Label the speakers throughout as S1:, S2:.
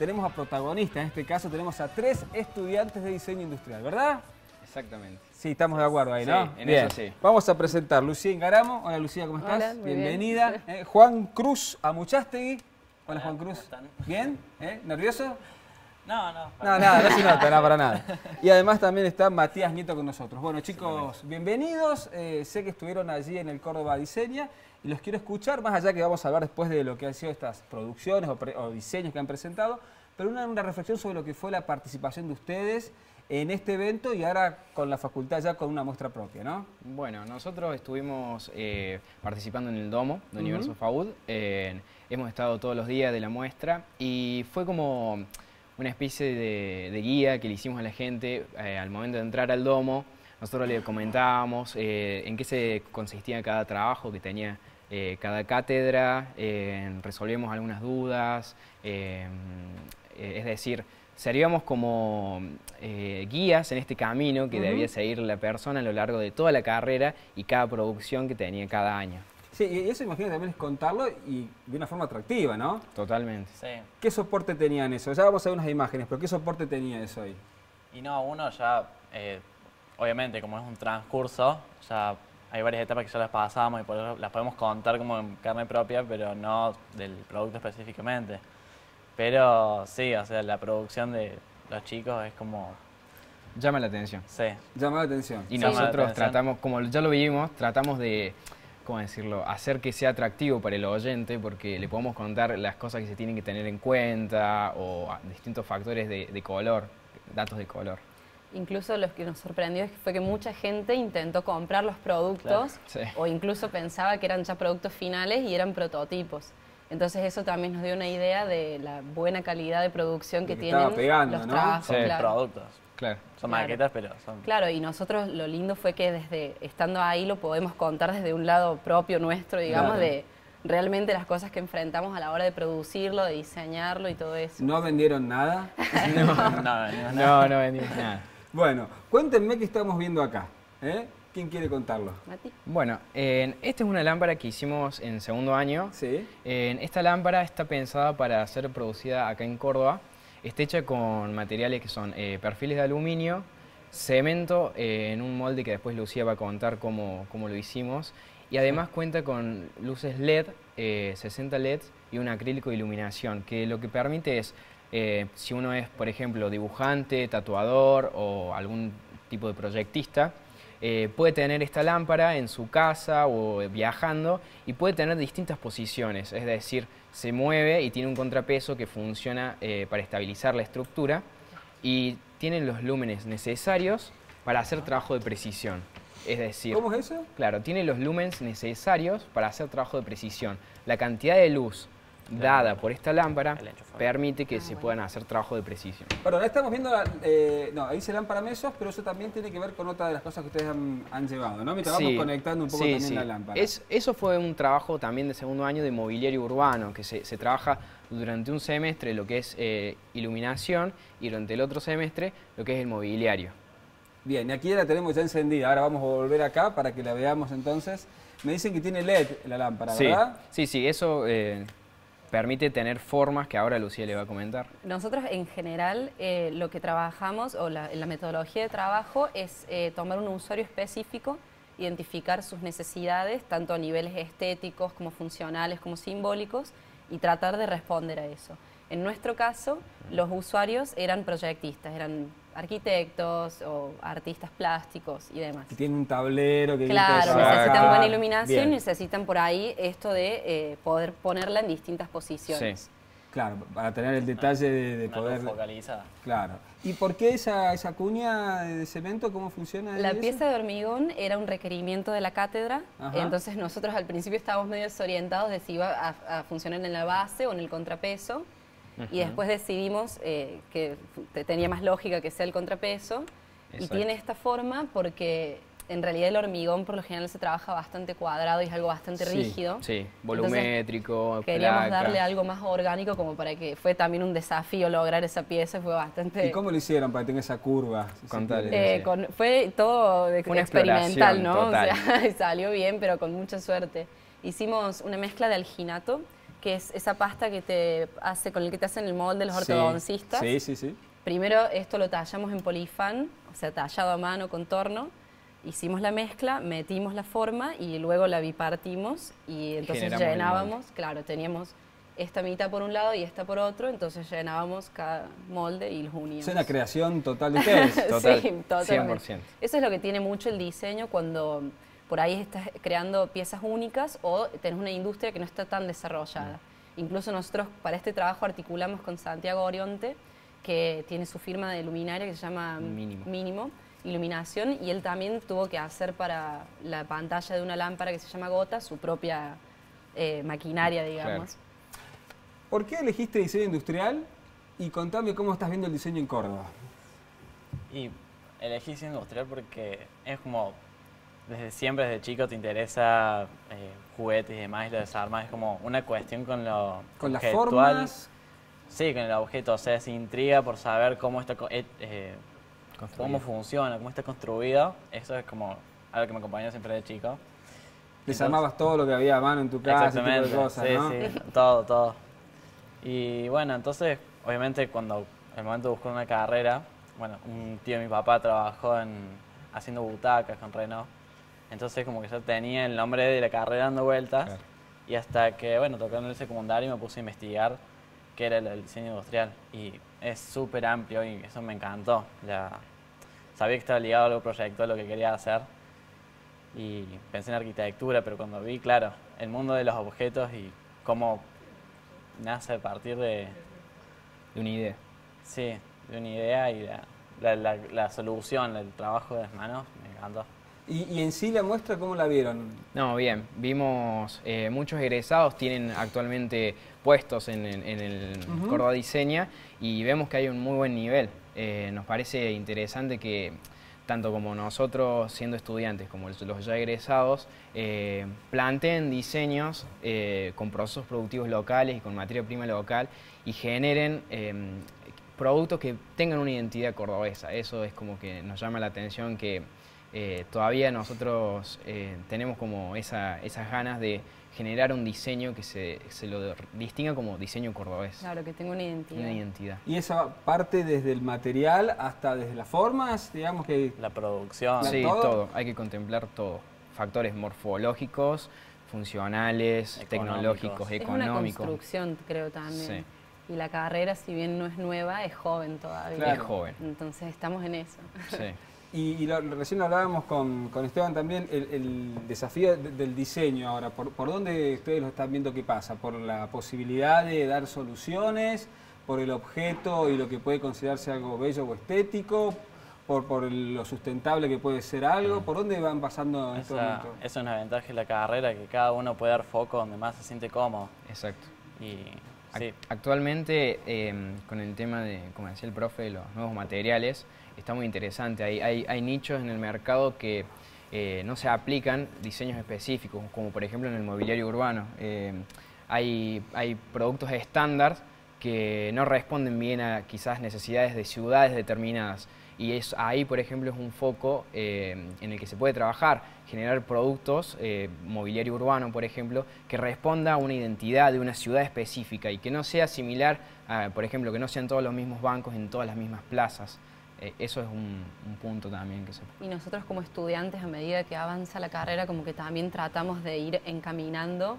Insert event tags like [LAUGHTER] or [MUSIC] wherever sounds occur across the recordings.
S1: tenemos a protagonistas. En este caso tenemos a tres estudiantes de diseño industrial, ¿verdad?
S2: Exactamente.
S1: Sí, estamos de acuerdo ahí, ¿no?
S2: Sí, en eso sí.
S1: Vamos a presentar Lucía Ingaramo. Hola Lucía, ¿cómo estás?
S3: Hola, muy
S1: Bienvenida. [LAUGHS] Eh, Juan Cruz Amuchastegui. Hola,
S4: Hola,
S1: Juan
S4: ¿cómo
S1: Cruz.
S4: están?
S1: ¿Bien? ¿Eh? ¿Nervioso?
S4: No, no.
S1: No, nada, no se nota, nada para nada. [LAUGHS] Y además también está Matías Nieto con nosotros. Bueno, chicos, bienvenidos. Eh, sé que estuvieron allí en el Córdoba Diseña y los quiero escuchar, más allá que vamos a hablar después de lo que han sido estas producciones o, pre- o diseños que han presentado, pero una, una reflexión sobre lo que fue la participación de ustedes en este evento y ahora con la facultad ya con una muestra propia, ¿no?
S2: Bueno, nosotros estuvimos eh, participando en el Domo de Universo Faud. eh, hemos estado todos los días de la muestra y fue como una especie de, de guía que le hicimos a la gente eh, al momento de entrar al Domo. Nosotros le comentábamos eh, en qué se consistía cada trabajo que tenía eh, cada cátedra, eh, resolvíamos algunas dudas, es decir, servíamos como eh, guías en este camino que debía seguir la persona a lo largo de toda la carrera y cada producción que tenía cada año.
S1: Sí, y eso imagino también es contarlo y de una forma atractiva, ¿no?
S2: Totalmente.
S4: Sí.
S1: ¿Qué soporte tenían eso? Ya vamos a ver unas imágenes, pero ¿qué soporte tenía eso ahí?
S4: Y no, uno ya, eh, obviamente, como es un transcurso, ya hay varias etapas que ya las pasamos y por eso las podemos contar como en carne propia, pero no del producto específicamente. Pero sí, o sea, la producción de los chicos es como,
S2: Llama la atención.
S4: sí,
S1: Llama la atención.
S2: Y
S4: Llama
S2: nosotros
S4: atención.
S2: tratamos, como ya lo vivimos, tratamos de, ¿cómo decirlo?, hacer que sea atractivo para el oyente porque le podemos contar las cosas que se tienen que tener en cuenta o distintos factores de, de color, datos de color.
S3: Incluso lo que nos sorprendió fue que mucha gente intentó comprar los productos
S2: Sí.
S3: o incluso pensaba que eran ya productos finales y eran prototipos. Entonces eso también nos dio una idea de la buena calidad de producción que,
S1: que
S3: tienen
S1: pegando,
S3: los
S1: ¿no?
S3: trabajos.
S2: Sí.
S3: claro.
S4: productos.
S2: Claro.
S4: Son
S3: Claro.
S4: maquetas, pero son...
S3: Claro, y nosotros lo lindo fue que desde estando ahí lo podemos contar desde un lado propio nuestro, digamos,
S1: Claro.
S3: de realmente las cosas que enfrentamos a la hora de producirlo, de diseñarlo y todo eso.
S1: ¿No vendieron nada? [LAUGHS]
S4: No, no, no,
S2: No, no vendimos nada.
S1: bueno, cuéntenme qué estamos viendo acá. ¿eh? ¿Quién quiere contarlo?
S3: Mati.
S2: Bueno, en- esta es una lámpara que hicimos en segundo año.
S1: Sí.
S2: En esta lámpara está pensada para ser producida acá en Córdoba. Está hecha con materiales que son eh, perfiles de aluminio, cemento eh, en un molde que después Lucía va a contar cómo, cómo lo hicimos. Y además cuenta con luces LED, eh, 60 LEDs y un acrílico de iluminación, que lo que permite es, eh, si uno es, por ejemplo, dibujante, tatuador o algún tipo de proyectista, eh, puede tener esta lámpara en su casa o viajando y puede tener distintas posiciones, es decir, se mueve y tiene un contrapeso que funciona eh, para estabilizar la estructura y tiene los lúmenes necesarios para hacer trabajo de precisión. Es decir,
S1: ¿Cómo es eso?
S2: claro, tiene los lúmenes necesarios para hacer trabajo de precisión. La cantidad de luz dada por esta lámpara permite que
S3: Ah,
S2: se
S3: bueno.
S2: puedan hacer trabajo de precisión.
S1: Perdón, ahí estamos viendo, la- eh, no, ahí dice lámpara mesos, pero eso también tiene que ver con otra de las cosas que ustedes han, han llevado, ¿no? Mientras vamos conectando un poco
S2: sí,
S1: también
S2: sí.
S1: la lámpara.
S2: Es- eso fue un trabajo también de segundo año de mobiliario urbano, que se, se trabaja durante un semestre lo que es eh, iluminación y durante el otro semestre lo que es el mobiliario.
S1: Bien, y aquí ya la tenemos ya encendida. Ahora vamos a volver acá para que la veamos entonces. Me dicen que tiene LED la lámpara,
S2: Sí,
S1: ¿verdad?
S2: sí, sí, eso eh, permite tener formas que ahora Lucía le va a comentar.
S3: Nosotros en general eh, lo que trabajamos o la, la metodología de trabajo es eh, tomar un usuario específico, identificar sus necesidades, tanto a niveles estéticos como funcionales como simbólicos, y tratar de responder a eso. En nuestro caso, los usuarios eran proyectistas, eran arquitectos o artistas plásticos y demás.
S1: Que tiene un tablero que
S3: Claro, necesitan buena iluminación
S1: Bien,
S3: y necesitan por ahí esto de eh, poder ponerla en distintas posiciones.
S2: Sí.
S1: Claro, para tener el detalle de, de
S4: Una
S1: poder...
S4: focalizada.
S1: Claro. ¿Y por qué esa, esa cuña de cemento? ¿Cómo funciona?
S3: La
S1: eso?
S3: pieza de hormigón era un requerimiento de la cátedra,
S1: Ajá.
S3: entonces nosotros al principio estábamos medio desorientados de si iba a, a funcionar en la base o en el contrapeso, y después decidimos eh, que tenía más lógica que sea el contrapeso, y
S2: Exacto.
S3: tiene esta forma porque en realidad el hormigón por lo general se trabaja bastante cuadrado y es algo bastante
S1: Sí,
S3: rígido.
S2: Sí,
S3: Entonces,
S2: volumétrico,
S3: Queríamos
S2: placa.
S3: darle algo más orgánico como para que fue también un desafío lograr esa pieza, fue bastante...
S1: ¿Y cómo lo hicieron para tener esa curva?
S3: Eh,
S2: Sí.
S3: con- fue todo
S2: una
S3: experimental, ¿no?
S2: total.
S3: O sea, [LAUGHS] salió bien, pero con mucha suerte. Hicimos una mezcla de alginato, que es esa pasta que te hace, con el que te hacen el molde los ortodoncistas.
S1: Sí, sí, sí.
S3: Primero esto lo tallamos en polifán, o sea, tallado a mano, contorno. Hicimos la mezcla, metimos la forma y luego la bipartimos y entonces
S2: Generamos
S3: llenábamos, claro, teníamos esta mitad por un lado y esta por otro, entonces llenábamos cada molde y los uníamos.
S1: Es una creación total de ustedes. [LAUGHS]
S2: Total,
S3: sí, totalmente.
S2: 100%.
S3: Eso es lo que tiene mucho el diseño cuando por ahí estás creando piezas únicas o tenés una industria que no está tan desarrollada. Incluso nosotros para este trabajo articulamos con Santiago Orionte, que tiene su firma de luminaria que se llama
S2: Mínimo.
S3: Iluminación, y él también tuvo que hacer para la pantalla de una lámpara que se llama Gota su propia eh, maquinaria, digamos.
S1: ¿Por qué elegiste diseño industrial? Y contame cómo estás viendo el diseño en Córdoba.
S4: Y elegí diseño industrial porque es como, desde siempre, desde chico, te interesa eh, juguetes y demás, y lo desarmas, es como una cuestión con lo
S1: Con las formas.
S4: Sí, con el objeto, o sea, es intriga por saber cómo está, co- eh, eh, cómo funciona, cómo está construido. Eso es como algo que me acompañó siempre de chico.
S1: Desarmabas todo lo que había a mano en tu casa, tipo
S4: Exactamente,
S1: de cosas,
S4: sí,
S1: ¿no?
S4: sí, todo, todo. Y bueno, entonces, obviamente cuando el momento de buscar una carrera, bueno, un tío de mi papá trabajó en haciendo butacas con Renault, entonces como que yo tenía el nombre de la carrera dando vueltas,
S2: Claro.
S4: y hasta que, bueno, tocando el secundario me puse a investigar qué era el, diseño industrial, y es súper amplio y eso me encantó. Ya sabía que estaba ligado a algo proyecto, a lo que quería hacer, y pensé en arquitectura, pero cuando vi, claro, el mundo de los objetos y cómo nace a partir de,
S2: De una idea.
S4: sí, de una idea y la, la, la- la solución, el trabajo de las manos, me encantó.
S1: Y, y en sí la muestra, ¿cómo la vieron?
S2: No, bien, vimos eh, muchos egresados tienen actualmente puestos en, en- en el
S1: Ujú.
S2: Córdoba Diseña y vemos que hay un muy buen nivel. Eh, nos parece interesante que tanto como nosotros siendo estudiantes como los ya egresados eh, planteen diseños con procesos productivos locales y con materia prima local y generen productos que tengan una identidad cordobesa. Eso es como que nos llama la atención que eh, todavía nosotros eh, tenemos como esa- esas ganas de generar un diseño que se, se lo distinga como diseño cordobés,
S3: Claro, que tenga una identidad.
S2: una identidad.
S1: Y esa parte desde el material hasta desde las formas, digamos que...
S4: La producción.
S2: Sí,
S1: todo.
S2: todo. hay que contemplar todo. Factores morfológicos, funcionales,
S4: Económicos.
S2: tecnológicos,
S3: Es una
S2: económicos.
S3: construcción, creo también.
S2: Sí.
S3: Y la carrera, si bien no es nueva, es joven todavía.
S1: Claro.
S2: Es joven.
S3: Entonces estamos en eso.
S2: Sí. [LAUGHS]
S1: Y, y lo- recién hablábamos con, con Esteban también, el, el desafío de- del diseño ahora, ¿por, ¿por dónde ustedes lo están viendo que pasa? ¿Por la posibilidad de dar soluciones? ¿Por el objeto y lo que puede considerarse algo bello o estético? ¿Por, por el- lo sustentable que puede ser algo? ¿Por dónde van pasando en este
S4: esa,
S1: momento?
S4: esa es una ventaja de la carrera, que cada uno puede dar foco donde más se siente cómodo.
S2: Exacto.
S4: Y
S2: Ac-
S4: sí,
S2: Actualmente, eh, con el tema de, como decía el profe, de los nuevos materiales, está muy interesante. Hay, hay, hay nichos en el mercado que eh, no se aplican diseños específicos, como por ejemplo en el mobiliario urbano. Eh, hay, hay productos estándar que no responden bien a quizás necesidades de ciudades determinadas. Y es, ahí, por ejemplo, es un foco eh, en el que se puede trabajar, generar productos, eh, mobiliario urbano, por ejemplo, que responda a una identidad de una ciudad específica y que no sea similar, a, por ejemplo, que no sean todos los mismos bancos en todas las mismas plazas. Eh, eso es un, un punto también que se...
S3: Y nosotros como estudiantes, a medida que avanza la carrera, como que también tratamos de ir encaminando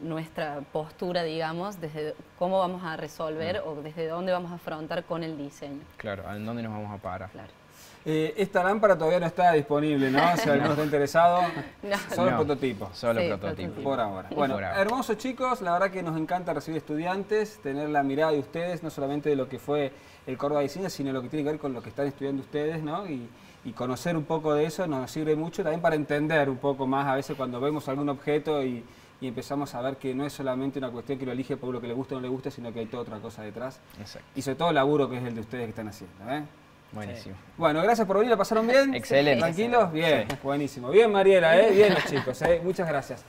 S3: nuestra postura, digamos, desde cómo vamos a resolver o desde dónde vamos a afrontar con el diseño.
S2: Claro, ¿en dónde nos vamos a parar?
S3: Claro.
S1: Eh, esta lámpara todavía no está disponible, ¿no? Si alguno está interesado, [LAUGHS]
S3: No.
S1: solo
S2: No.
S1: prototipo.
S2: Solo
S3: Sí, prototipo.
S1: Por ahora. Bueno,
S2: Por ahora.
S1: hermosos chicos, la verdad que nos encanta recibir estudiantes, tener la mirada de ustedes, no solamente de lo que fue el Córdoba Diseña, sino lo que tiene que ver con lo que están estudiando ustedes, ¿no? Y, y conocer un poco de eso nos sirve mucho también para entender un poco más a veces cuando vemos algún objeto y, y empezamos a ver que no es solamente una cuestión que lo elige por lo que le gusta o no le gusta, sino que hay toda otra cosa detrás.
S2: Exacto.
S1: Y sobre todo el laburo que es el de ustedes que están haciendo, ¿eh?
S2: Buenísimo.
S1: Bueno, gracias por venir, ¿la pasaron bien?
S2: Excelente.
S1: ¿Tranquilos? Bien, buenísimo. Bien, Mariela, ¿eh? Bien los chicos, ¿eh? Muchas gracias.